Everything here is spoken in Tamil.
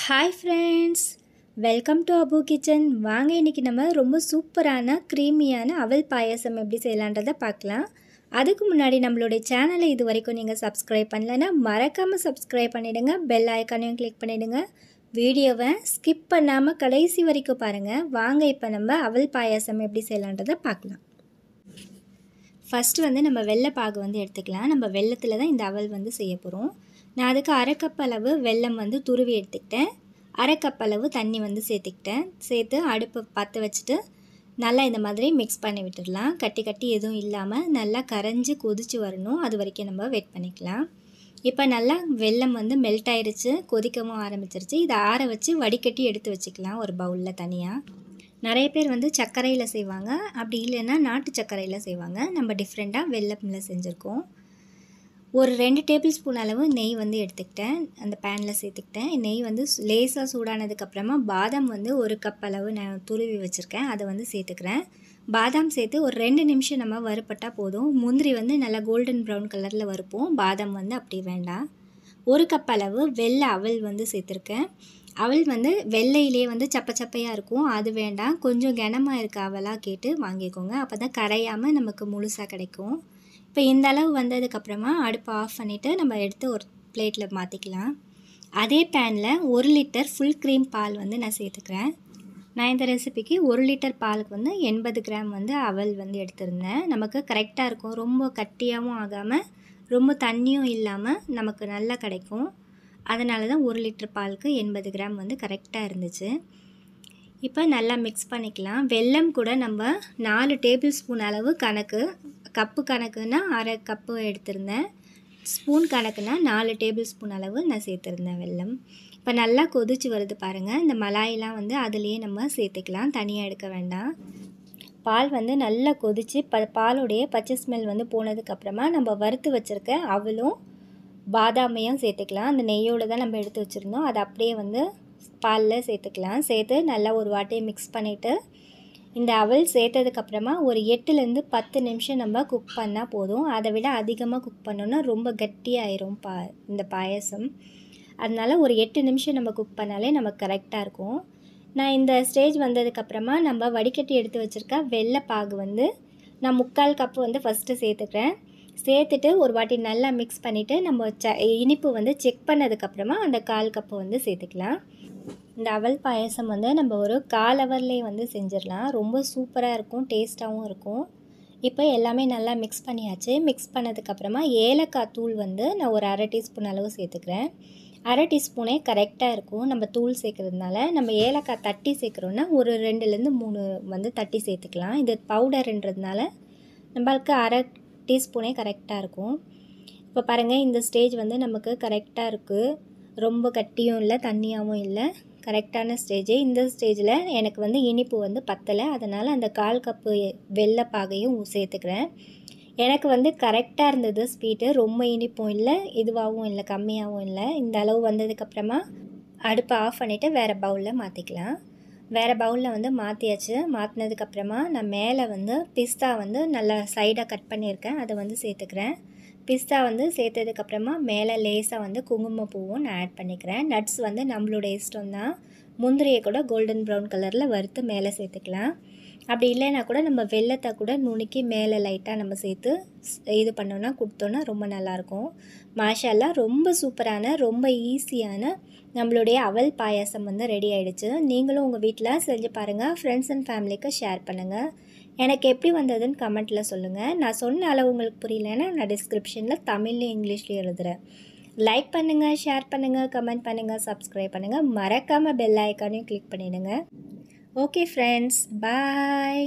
Hi friends welcome to Abu kitchen வாங்க இன்றைக்கி நம்ம ரொம்ப சூப்பரான க்ரீமியான அவல் பாயாசம் எப்படி செய்யலான்றதை பார்க்கலாம். அதுக்கு முன்னாடி நம்மளுடைய சேனலை இது வரைக்கும் நீங்கள் சப்ஸ்கிரைப் பண்ணலைன்னா மறக்காமல் சப்ஸ்கிரைப் பண்ணிவிடுங்க பெல் ஐக்கானையும் கிளிக் பண்ணிவிடுங்க வீடியோவை ஸ்கிப் பண்ணாமல் கடைசி வரைக்கும் பாருங்கள் வாங்க இப்போ நம்ம அவல் பாயாசம் எப்படி செய்யலான்றதை பார்க்கலாம். ஃபஸ்ட்டு வந்து நம்ம வெள்ளை பாகு வந்து எடுத்துக்கலாம். நம்ம வெள்ளத்தில் தான் இந்த அவல் வந்து செய்ய போகிறோம் நான் அதுக்கு அரைக்கப் அளவு வெல்லம் வந்து துருவி எடுத்துக்கிட்டேன். அரைக்கப் அளவு தண்ணி வந்து சேர்த்துக்கிட்டேன். சேர்த்து அடுப்பை பற்ற வச்சுட்டு நல்லா இந்த மாதிரி மிக்ஸ் பண்ணி விட்டுடலாம். கட்டி கட்டி எதுவும் இல்லாமல் நல்லா கரைஞ்சி கொதிச்சு வரணும். அது வரைக்கும் நம்ம வெயிட் பண்ணிக்கலாம். இப்போ நல்லா வெல்லம் வந்து மெல்ட் ஆயிடுச்சு கொதிக்கவும் ஆரம்பிச்சிருச்சு. இதை ஆற வச்சு வடிகட்டி எடுத்து வச்சுக்கலாம். ஒரு பவுலில் தனியாக நிறைய பேர் வந்து சர்க்கரையில் செய்வாங்க. அப்படி இல்லைன்னா நாட்டு சர்க்கரையில் செய்வாங்க. நம்ம டிஃப்ரெண்ட்டாக வெள்ளப்பில் செஞ்சுருக்கோம். ஒரு ரெண்டு டேபிள் ஸ்பூன் அளவு நெய் வந்து எடுத்துக்கிட்டேன். அந்த பேனில் சேர்த்துக்கிட்டேன். நெய் வந்து லேசாக சூடானதுக்கப்புறமா பாதாம் வந்து ஒரு கப் அளவு நான் துருவி வச்சுருக்கேன். அதை வந்து சேர்த்துக்கிறேன். பாதாம் சேர்த்து ஒரு ரெண்டு நிமிஷம் நம்ம வறுப்பட்டால் போதும். முந்திரி வந்து நல்லா கோல்டன் ப்ரௌன் கலரில் வறுப்போம். பாதாம் வந்து அப்படி வேண்டாம். ஒரு கப் அளவு வெள்ளை அவல் வந்து சேர்த்துருக்கேன். அவல் வந்து வெள்ளையிலே வந்து சப்ப சப்பையாக இருக்கும். அது வேண்டாம். கொஞ்சம் கனமாக இருக்க அவலாக கேட்டு வாங்கிக்கோங்க. அப்போ தான் கரையாமல் நமக்கு முழுசாக கிடைக்கும். இப்போ இந்த அளவு வந்ததுக்கப்புறமா அடுப்பை ஆஃப் பண்ணிவிட்டு நம்ம எடுத்து ஒரு பிளேட்டில் மாற்றிக்கலாம் அதே பேனில் ஒரு லிட்டர் ஃபுல் க்ரீம் பால் வந்து நான் சேர்த்துக்கிறேன். நான் இந்த ரெசிபிக்கு ஒரு லிட்டர் பாலுக்கு வந்து எண்பது கிராம் வந்து அவல் வந்து எடுத்திருந்தேன். நமக்கு கரெக்டாக இருக்கும். ரொம்ப கட்டியாகவும் ஆகாமல் ரொம்ப தண்ணியும் இல்லாமல் நமக்கு நல்லா கிடைக்கும். அதனால தான் ஒரு லிட்டர் பாலுக்கு எண்பது கிராம் வந்து கரெக்டாக இருந்துச்சு. இப்போ நல்லா மிக்ஸ் பண்ணிக்கலாம். வெல்லம் கூட நம்ம நாலு டேபிள் ஸ்பூன் அளவு கணக்கு கப்பு கணக்குன்னா அரை கப்பு எடுத்திருந்தேன். ஸ்பூன் கணக்குனா நாலு டேபிள் ஸ்பூன் அளவு நான் சேர்த்துருந்தேன் வெல்லம். இப்போ நல்லா கொதிச்சு வருது பாருங்கள் இந்த மலாயெலாம் வந்து அதுலேயே நம்ம சேர்த்துக்கலாம். தனியாக எடுக்க வேண்டாம். பால் வந்து நல்லா கொதித்து ப பாலுடைய பச்சை ஸ்மெல் வந்து போனதுக்கப்புறமா நம்ம வறுத்து வச்சுருக்க அவளும் பாதாமையும் சேர்த்துக்கலாம். அந்த நெய்யோடு தான் நம்ம எடுத்து வச்சுருந்தோம். அதை அப்படியே வந்து பாலில் சேர்த்துக்கலாம். சேர்த்து நல்லா ஒரு வாட்டியை மிக்ஸ் பண்ணிவிட்டு இந்த அவல் சேர்த்ததுக்கப்புறமா ஒரு எட்டுலேருந்து பத்து நிமிஷம் நம்ம குக் பண்ணால் போதும். அதை விட அதிகமாக குக் பண்ணோன்னா ரொம்ப கட்டியாயிரும் பா இந்த பாயசம். அதனால் ஒரு எட்டு நிமிஷம் நம்ம குக் பண்ணாலே நமக்கு கரெக்டாக இருக்கும். நான் இந்த ஸ்டேஜ் வந்ததுக்கப்புறமா நம்ம வடிகட்டி எடுத்து வச்சுருக்க வெள்ளை பாகு வந்து நான் முக்கால் கப்பு வந்து ஃபஸ்ட்டு சேர்த்துக்கிறேன். சேர்த்துட்டு ஒரு வாட்டி நல்லா மிக்ஸ் பண்ணிவிட்டு நம்ம ச இனிப்பு வந்து செக் பண்ணதுக்கப்புறமா அந்த கால் கப்பு வந்து சேர்த்துக்கலாம். இந்த அவல் பாயசம் வந்து நம்ம ஒரு கால் ஹவர்லேயே வந்து செஞ்சிடலாம். ரொம்ப சூப்பராக இருக்கும் டேஸ்ட்டாகவும் இருக்கும். இப்போ எல்லாமே நல்லா மிக்ஸ் பண்ணியாச்சு. மிக்ஸ் பண்ணதுக்கப்புறமா ஏலக்காய் தூள் வந்து நான் ஒரு அரை டீஸ்பூன் அளவு சேர்த்துக்கிறேன். அரை டீஸ்பூனே கரெக்டாக இருக்கும். நம்ம தூள் சேர்க்குறதுனால நம்ம ஏலக்காய் தட்டி சேர்க்குறோன்னா ஒரு ரெண்டுலேருந்து மூணு வந்து தட்டி சேர்த்துக்கலாம். இது பவுடருன்றதுனால நம்மளுக்கு அரை டீஸ்பூனே கரெக்டாக இருக்கும். இப்போ பாருங்கள் இந்த ஸ்டேஜ் வந்து நமக்கு கரெக்டாக இருக்குது ரொம்ப கட்டியும் இல்லை தண்ணியாகவும் இல்லை. கரெக்டான ஸ்டேஜ். இந்த ஸ்டேஜில் எனக்கு வந்து இனிப்பு வந்து பத்தலை. அதனால் அந்த கால் கப்பு வெள்ளைப்பாகையும் சேர்த்துக்கிறேன். எனக்கு வந்து கரெக்டாக இருந்தது ஸ்வீட்டு ரொம்ப இனிப்பும் இல்லை இதுவாகவும் இல்லை கம்மியாகவும் இல்லை. இந்த அளவு வந்ததுக்கப்புறமா அடுப்பை ஆஃப் பண்ணிவிட்டு வேறு பவுலில் மாற்றிக்கலாம் வேறு பவுலில் வந்து மாற்றியாச்சு மாற்றினதுக்கப்புறமா நான் மேலே வந்து பிஸ்தா வந்து நல்லா சைடாக கட் பண்ணியிருக்கேன். அதை வந்து சேர்த்துக்கிறேன். பிஸ்தா வந்து சேர்த்ததுக்கப்புறமா மேலே லேசாக வந்து குங்குமப்பூவும் நான் ஆட் பண்ணிக்கிறேன். நட்ஸ் வந்து நம்மளோட இஷ்டம் தான் முந்திரியை கூட கோல்டன் ப்ரௌன் கலரில் வறுத்து மேலே சேர்த்துக்கலாம். அப்படி இல்லைன்னா கூட நம்ம வெள்ளத்தை கூட நுணுக்கி மேலே லைட்டாக நம்ம சேர்த்து இது பண்ணோன்னா கொடுத்தோன்னா ரொம்ப நல்லாயிருக்கும். மாஷாலாம் ரொம்ப சூப்பரான ரொம்ப ஈஸியான நம்மளுடைய அவல் பாயாசம் வந்து ரெடி ஆகிடுச்சு நீங்களும் உங்கள் வீட்டில் செஞ்சு பாருங்கள் ஃப்ரெண்ட்ஸ் அண்ட் ஃபேமிலிக்கு ஷேர் பண்ணுங்கள் எனக்கு எப்படி வந்ததுன்னு கமெண்ட்டில் சொல்லுங்கள் நான் சொன்ன அளவு உங்களுக்கு புரியலன்னா நான் டிஸ்கிரிப்ஷனில் தமிழ்லையும் இங்கிலீஷ்லேயும் எழுதுகிறேன் லைக் பண்ணுங்கள் ஷேர் பண்ணுங்கள் கமெண்ட் பண்ணுங்கள் சப்ஸ்கிரைப் பண்ணுங்கள் மறக்காமல் பெல் ஐக்கானையும் கிளிக் பண்ணிவிடுங்க ஓகே ஃப்ரெண்ட்ஸ் பாய்